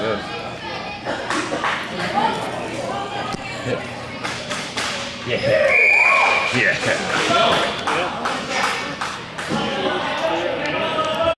this? Yeah. Yeah. Yeah.